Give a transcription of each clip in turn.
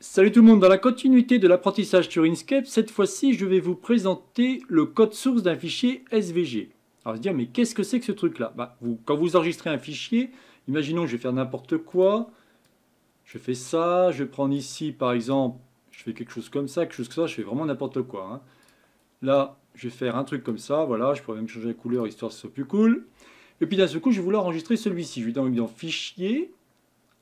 Salut tout le monde, dans la continuité de l'apprentissage sur Inkscape, cette fois-ci je vais vous présenter le code source d'un fichier SVG. Alors se dire mais qu'est-ce que c'est que ce truc là bah, Quand vous enregistrez un fichier, imaginons je vais faire n'importe quoi, je fais ça, je vais prendre ici par exemple, je fais quelque chose comme ça, quelque chose comme ça, je fais vraiment n'importe quoi. Hein. Là je vais faire un truc comme ça, voilà, je pourrais même changer la couleur histoire que ce soit plus cool. Et puis d'un seul coup je vais vouloir enregistrer celui-ci, je vais dans, dans fichier,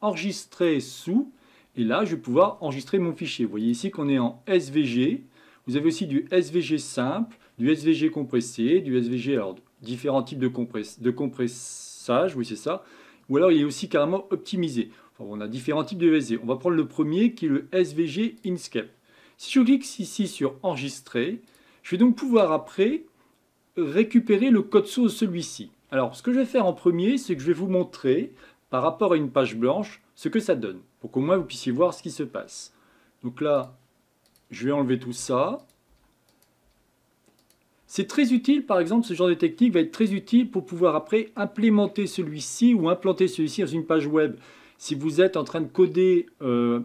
enregistrer sous, et là, je vais pouvoir enregistrer mon fichier. Vous voyez ici qu'on est en SVG. Vous avez aussi du SVG simple, du SVG compressé, du SVG, différents types de, compressage, oui c'est ça. Ou alors il est aussi carrément optimisé. on a différents types de SVG. On va prendre le premier qui est le SVG Inkscape. Si je clique ici sur enregistrer, je vais donc pouvoir après récupérer le code source de celui-ci. Alors ce que je vais faire en premier, c'est que je vais vous montrer par rapport à une page blanche ce que ça donne, pour qu'au moins vous puissiez voir ce qui se passe. Donc là, je vais enlever tout ça. C'est très utile, par exemple, ce genre de technique va être très utile pour pouvoir après implémenter celui-ci ou implanter celui-ci dans une page web. Si vous êtes en train de coder, euh,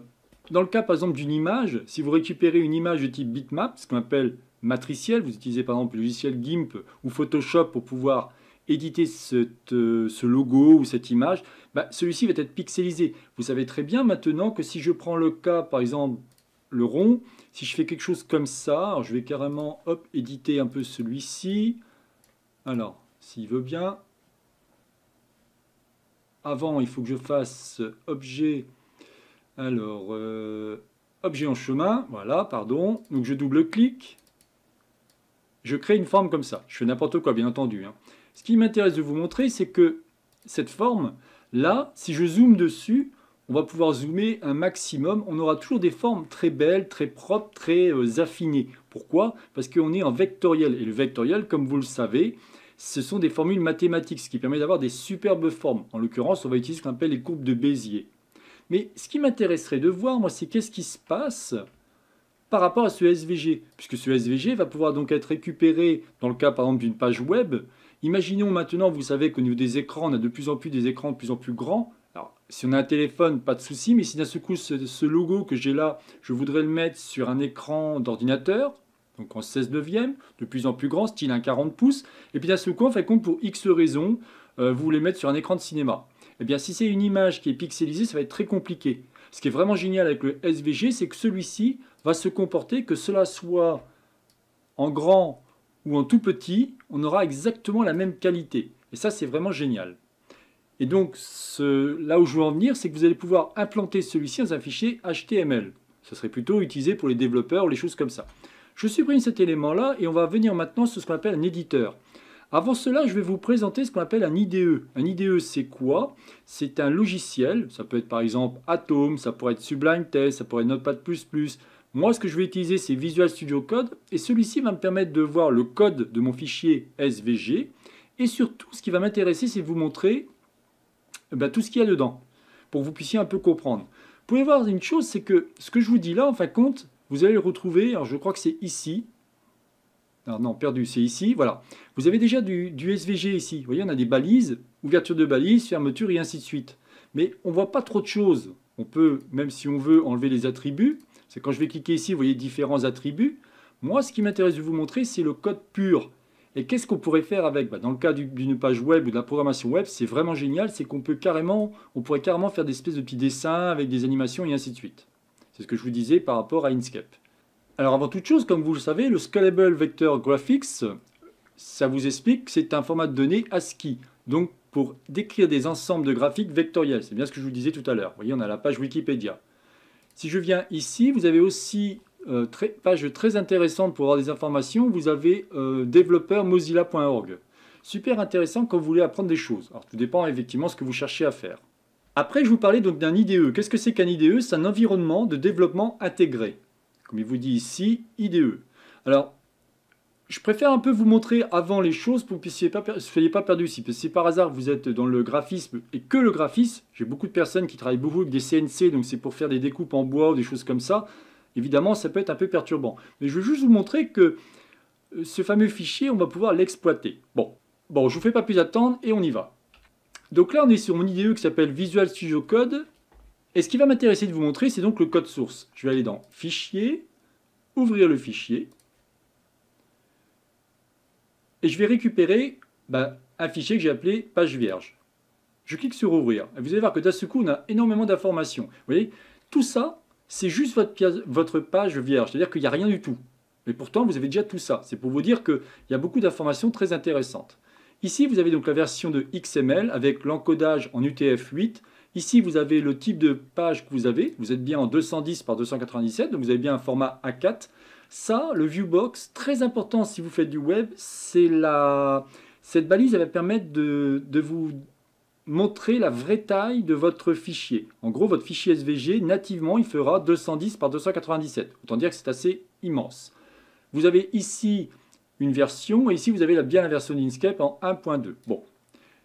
dans le cas par exemple d'une image, si vous récupérez une image de type bitmap, ce qu'on appelle matriciel, vous utilisez par exemple le logiciel GIMP ou Photoshop pour pouvoir éditer euh, ce logo ou cette image, bah, celui-ci va être pixelisé. Vous savez très bien maintenant que si je prends le cas, par exemple, le rond, si je fais quelque chose comme ça, je vais carrément hop, éditer un peu celui-ci. Alors, s'il veut bien, avant, il faut que je fasse objet, alors, euh, objet en chemin, voilà, pardon. Donc je double-clique, je crée une forme comme ça. Je fais n'importe quoi, bien entendu. Hein. Ce qui m'intéresse de vous montrer, c'est que cette forme, là, si je zoome dessus, on va pouvoir zoomer un maximum. On aura toujours des formes très belles, très propres, très euh, affinées. Pourquoi? Parce qu'on est en vectoriel. Et le vectoriel, comme vous le savez, ce sont des formules mathématiques, ce qui permet d'avoir des superbes formes. En l'occurrence, on va utiliser ce qu'on appelle les courbes de Bézier. Mais ce qui m'intéresserait de voir, moi, c'est qu'est-ce qui se passe par rapport à ce SVG, puisque ce SVG va pouvoir donc être récupéré dans le cas par exemple d'une page web Imaginons maintenant, vous savez qu'au niveau des écrans, on a de plus en plus des écrans de plus en plus grands. Alors, si on a un téléphone, pas de souci, mais si d'un seul coup, ce, logo que j'ai là, je voudrais le mettre sur un écran d'ordinateur, donc en 16 neuvième, de plus en plus grand, style un 40 pouces, et puis d'un seul coup, en fait compte, pour X raisons, euh, vous voulez mettre sur un écran de cinéma. Eh bien, si c'est une image qui est pixelisée, ça va être très compliqué. Ce qui est vraiment génial avec le SVG, c'est que celui-ci va se comporter, que cela soit en grand ou en tout petit, on aura exactement la même qualité. Et ça, c'est vraiment génial. Et donc, là où je veux en venir, c'est que vous allez pouvoir implanter celui-ci dans un fichier HTML. Ce serait plutôt utilisé pour les développeurs ou les choses comme ça. Je supprime cet élément-là et on va venir maintenant sur ce qu'on appelle un éditeur. Avant cela, je vais vous présenter ce qu'on appelle un IDE. Un IDE, c'est quoi? C'est un logiciel. Ça peut être par exemple Atom, ça pourrait être Sublime Text, ça pourrait être Notepad++, moi, ce que je vais utiliser, c'est Visual Studio Code, et celui-ci va me permettre de voir le code de mon fichier SVG, et surtout, ce qui va m'intéresser, c'est de vous montrer eh ben, tout ce qu'il y a dedans, pour que vous puissiez un peu comprendre. Vous pouvez voir une chose, c'est que ce que je vous dis là, en fin de compte, vous allez le retrouver, alors je crois que c'est ici, alors non, perdu, c'est ici, voilà. Vous avez déjà du, du, SVG ici, vous voyez, on a des balises, ouverture de balises, fermeture et ainsi de suite. Mais on ne voit pas trop de choses. On peut, même si on veut, enlever les attributs, c'est quand je vais cliquer ici, vous voyez différents attributs. Moi, ce qui m'intéresse de vous montrer, c'est le code pur. Et qu'est-ce qu'on pourrait faire avec? Bah, Dans le cas d'une page web ou de la programmation web, c'est vraiment génial, c'est qu'on peut carrément, on pourrait carrément faire des espèces de petits dessins avec des animations et ainsi de suite. C'est ce que je vous disais par rapport à Inkscape. Alors avant toute chose, comme vous le savez, le Scalable Vector Graphics, ça vous explique que c'est un format de données ASCII. Donc pour décrire des ensembles de graphiques vectoriels. C'est bien ce que je vous disais tout à l'heure. Vous voyez, on a la page Wikipédia. Si je viens ici, vous avez aussi euh, très, page très intéressante pour avoir des informations. Vous avez euh, développeur mozilla.org. Super intéressant quand vous voulez apprendre des choses. Alors tout dépend effectivement de ce que vous cherchez à faire. Après, je vous parlais donc d'un IDE. Qu'est-ce que c'est qu'un IDE C'est un environnement de développement intégré. Comme il vous dit ici, IDE. Alors, je préfère un peu vous montrer avant les choses pour que vous ne soyez pas perdu ici. si par hasard vous êtes dans le graphisme et que le graphisme, j'ai beaucoup de personnes qui travaillent beaucoup avec des CNC, donc c'est pour faire des découpes en bois ou des choses comme ça. Évidemment, ça peut être un peu perturbant. Mais je veux juste vous montrer que euh, ce fameux fichier, on va pouvoir l'exploiter. Bon, bon, je vous fais pas plus attendre et on y va. Donc là, on est sur mon IDE qui s'appelle Visual Studio Code. Et ce qui va m'intéresser de vous montrer, c'est donc le code source. Je vais aller dans Fichier, ouvrir le fichier, et je vais récupérer bah, un fichier que j'ai appelé page vierge. Je clique sur Ouvrir. Et vous allez voir que d'un coup, on a énormément d'informations. Vous voyez, tout ça, c'est juste votre, votre page vierge, c'est-à-dire qu'il n'y a rien du tout. Mais pourtant, vous avez déjà tout ça. C'est pour vous dire qu'il y a beaucoup d'informations très intéressantes. Ici, vous avez donc la version de XML avec l'encodage en UTF-8. Ici, vous avez le type de page que vous avez. Vous êtes bien en 210 par 297, donc vous avez bien un format A4. Ça, le viewbox, très important si vous faites du web, c'est la... Cette balise, va permettre de, de vous montrer la vraie taille de votre fichier. En gros, votre fichier SVG, nativement, il fera 210 par 297. Autant dire que c'est assez immense. Vous avez ici une version, et ici vous avez bien la version d'Inkscape en 1.2. Bon,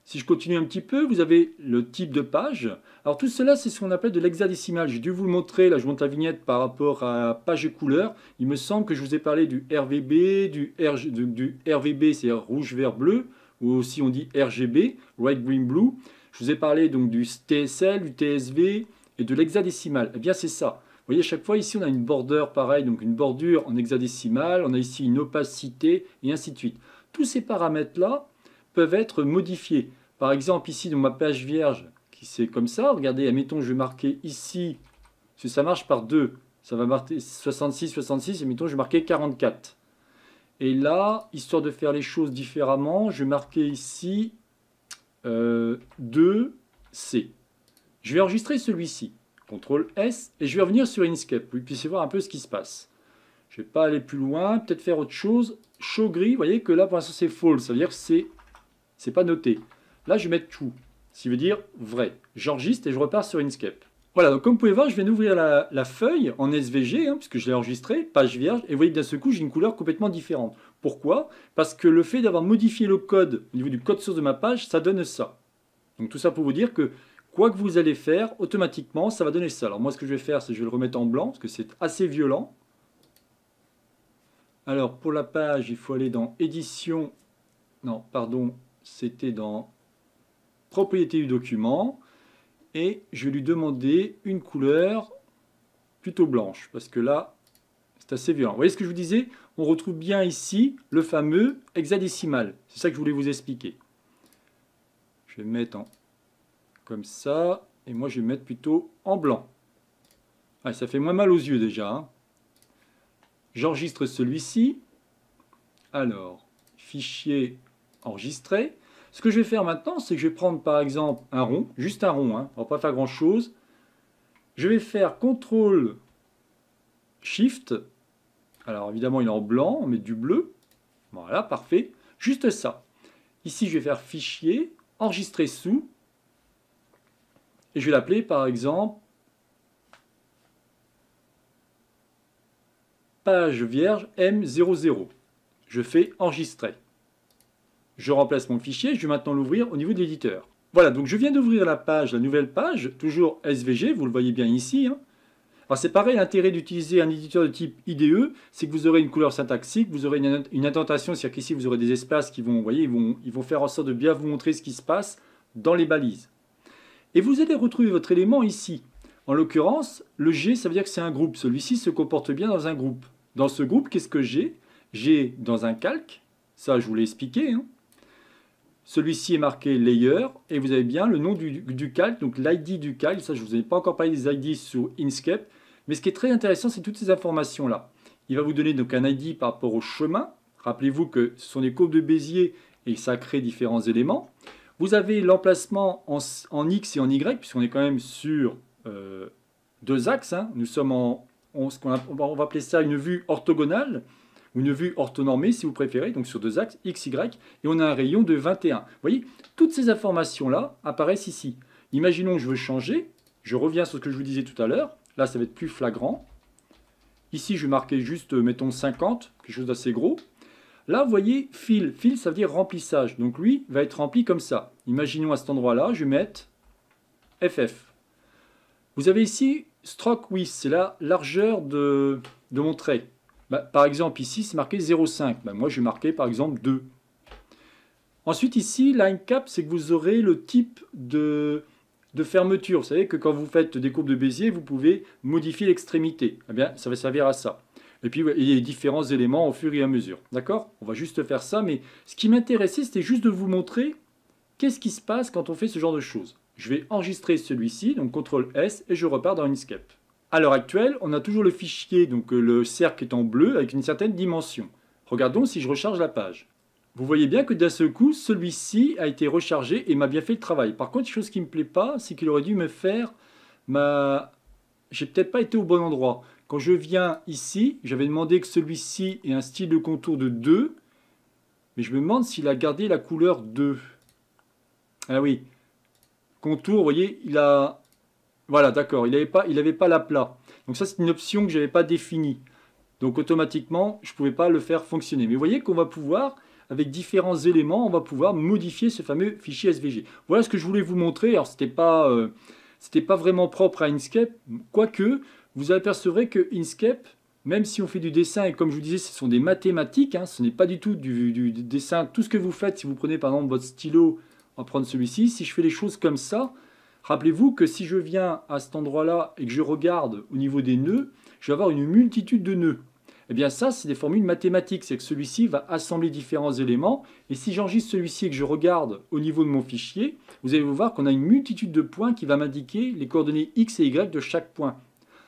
si je continue un petit peu, vous avez le type de page. Alors tout cela, c'est ce qu'on appelle de l'hexadécimal. J'ai dû vous le montrer, là je monte la vignette par rapport à page et couleur. Il me semble que je vous ai parlé du RVB, du, du RVB, c'est rouge, vert, bleu, ou aussi on dit RGB, Red, Green, Blue. Je vous ai parlé donc du TSL, du TSV et de l'hexadécimal. Eh bien c'est ça. Vous voyez, à chaque fois, ici, on a une bordure pareil, donc une bordure en hexadécimal, on a ici une opacité, et ainsi de suite. Tous ces paramètres-là peuvent être modifiés. Par exemple, ici, dans ma page vierge, qui c'est comme ça, regardez, admettons, je vais marquer ici, si ça marche par 2, ça va marquer 66, 66, et mettons, je vais marquer 44. Et là, histoire de faire les choses différemment, je vais marquer ici euh, 2C. Je vais enregistrer celui-ci. CTRL S, et je vais revenir sur Inkscape, pour que vous puissiez voir un peu ce qui se passe. Je ne vais pas aller plus loin, peut-être faire autre chose. Show gris, vous voyez que là pour l'instant c'est false, ça veut dire que c'est c'est pas noté. Là je vais mettre true, ce qui veut dire vrai. J'enregistre et je repars sur Inkscape. Voilà, donc comme vous pouvez voir, je viens d'ouvrir la, feuille en SVG, hein, puisque je l'ai enregistré, page vierge, et vous voyez que d'un seul coup, j'ai une couleur complètement différente. Pourquoi? Parce que le fait d'avoir modifié le code au niveau du code source de ma page, ça donne ça. Donc tout ça pour vous dire que quoi que vous allez faire, automatiquement, ça va donner ça. Alors moi, ce que je vais faire, c'est que je vais le remettre en blanc, parce que c'est assez violent. Alors, pour la page, il faut aller dans Édition. Non, pardon, c'était dans Propriété du document. Et je vais lui demander une couleur plutôt blanche, parce que là, c'est assez violent. Vous voyez ce que je vous disais? On retrouve bien ici le fameux hexadécimal. C'est ça que je voulais vous expliquer. Je vais mettre en comme ça. Et moi, je vais mettre plutôt en blanc. ça fait moins mal aux yeux déjà. Hein. J'enregistre celui-ci. Alors, fichier enregistré. Ce que je vais faire maintenant, c'est que je vais prendre par exemple un rond, juste un rond, hein, on va pas faire grand chose. Je vais faire CTRL SHIFT. Alors évidemment il est en blanc, on met du bleu. Voilà, parfait. Juste ça. Ici je vais faire fichier, enregistrer sous, et je vais l'appeler par exemple page vierge M00. Je fais enregistrer. Je remplace mon fichier, je vais maintenant l'ouvrir au niveau de l'éditeur. Voilà, donc je viens d'ouvrir la page, la nouvelle page, toujours SVG, vous le voyez bien ici. Hein. Alors c'est pareil, l'intérêt d'utiliser un éditeur de type IDE, c'est que vous aurez une couleur syntaxique, vous aurez une, indentation, c'est-à-dire qu'ici vous aurez des espaces qui vont, vous voyez, ils vont, ils vont faire en sorte de bien vous montrer ce qui se passe dans les balises. Et vous allez retrouver votre élément ici. En l'occurrence, le G, ça veut dire que c'est un groupe. Celui-ci se comporte bien dans un groupe. Dans ce groupe, qu'est-ce que j'ai? J'ai dans un calque, ça je vous l'ai expliqué, hein. Celui-ci est marqué layer, et vous avez bien le nom du, calque, donc l'ID du calque, ça je ne vous ai pas encore parlé des ID sur Inkscape, mais ce qui est très intéressant, c'est toutes ces informations-là. Il va vous donner donc un ID par rapport au chemin, rappelez-vous que ce sont des courbes de Bézier, et ça crée différents éléments. Vous avez l'emplacement en, X et en Y, puisqu'on est quand même sur euh, deux axes. Hein. Nous sommes en, on, va appeler ça une vue orthogonale, ou une vue orthonormée si vous préférez, donc sur deux axes, X, Y, et on a un rayon de 21. Vous voyez, toutes ces informations-là apparaissent ici. Imaginons que je veux changer, je reviens sur ce que je vous disais tout à l'heure, là ça va être plus flagrant. Ici je vais marquer juste, mettons 50, quelque chose d'assez gros. Là, vous voyez, fill. Fill, ça veut dire remplissage. Donc lui va être rempli comme ça. Imaginons à cet endroit-là, je vais mettre FF. Vous avez ici stroke width, c'est la largeur de, mon trait. Bah, par exemple, ici, c'est marqué 0,5. Bah, moi, je vais marquer, par exemple, 2. Ensuite, ici, line cap, c'est que vous aurez le type de, de fermeture. Vous savez que quand vous faites des courbes de Bézier, vous pouvez modifier l'extrémité. Eh bien, ça va servir à ça. Et puis, il y a différents éléments au fur et à mesure. D'accord? On va juste faire ça, mais ce qui m'intéressait, c'était juste de vous montrer qu'est-ce qui se passe quand on fait ce genre de choses. Je vais enregistrer celui-ci, donc CTRL S, et je repars dans Inkscape. À l'heure actuelle, on a toujours le fichier, donc euh, le cercle est en bleu, avec une certaine dimension. Regardons si je recharge la page. Vous voyez bien que d'un seul coup, celui-ci a été rechargé et m'a bien fait le travail. Par contre, chose qui ne me plaît pas, c'est qu'il aurait dû me faire ma... J'ai peut-être pas été au bon endroit. Quand je viens ici, j'avais demandé que celui-ci ait un style de contour de 2, mais je me demande s'il a gardé la couleur 2. Ah oui, contour, vous voyez, il a... Voilà, d'accord, il n'avait pas, il pas l'aplat. Donc ça, c'est une option que je n'avais pas définie. Donc automatiquement, je ne pouvais pas le faire fonctionner. Mais vous voyez qu'on va pouvoir avec différents éléments, on va pouvoir modifier ce fameux fichier SVG. Voilà ce que je voulais vous montrer. Alors, ce n'était pas, euh, pas vraiment propre à Inkscape, quoique vous apercevrez que Inkscape, même si on fait du dessin, et comme je vous disais, ce sont des mathématiques, hein, ce n'est pas du tout du, dessin. Tout ce que vous faites, si vous prenez par exemple votre stylo, on va prendre celui-ci, si je fais les choses comme ça, rappelez-vous que si je viens à cet endroit-là et que je regarde au niveau des nœuds, je vais avoir une multitude de nœuds. Eh bien ça, c'est des formules mathématiques, c'est que celui-ci va assembler différents éléments, et si j'enregistre celui-ci et que je regarde au niveau de mon fichier, vous allez voir qu'on a une multitude de points qui va m'indiquer les coordonnées x et y de chaque point.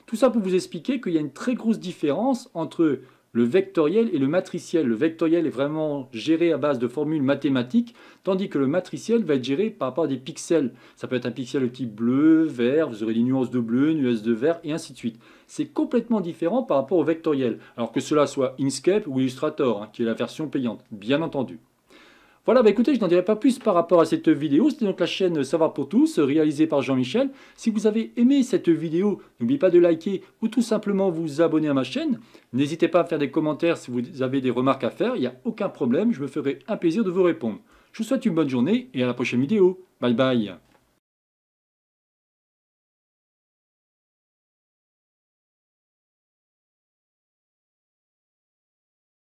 Tout ça pour vous expliquer qu'il y a une très grosse différence entre le vectoriel et le matriciel. Le vectoriel est vraiment géré à base de formules mathématiques, tandis que le matriciel va être géré par rapport à des pixels. Ça peut être un pixel de type bleu, vert, vous aurez des nuances de bleu, nuances de vert, et ainsi de suite. C'est complètement différent par rapport au vectoriel, alors que cela soit Inkscape ou Illustrator, hein, qui est la version payante, bien entendu. Voilà, bah écoutez, je n'en dirai pas plus par rapport à cette vidéo. C'était donc la chaîne Savoir pour tous, réalisée par Jean-Michel. Si vous avez aimé cette vidéo, n'oubliez pas de liker ou tout simplement vous abonner à ma chaîne. N'hésitez pas à faire des commentaires si vous avez des remarques à faire. Il n'y a aucun problème, je me ferai un plaisir de vous répondre. Je vous souhaite une bonne journée et à la prochaine vidéo. Bye bye